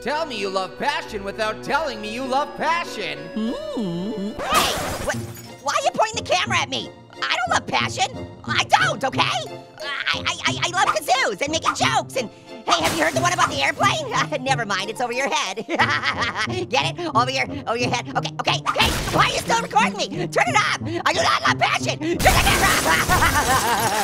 Tell me you love passion without telling me you love passion. Mm-hmm. Hey, what, why are you pointing the camera at me? I don't love passion. I don't, okay? I, I, I, I love kazoos and making jokes and hey, have you heard the one about the airplane? Uh, never mind, it's over your head. Get it? Over your, over your head. Okay, okay, okay. Why are you still recording me? Turn it off. I do not love passion. Turn the camera off.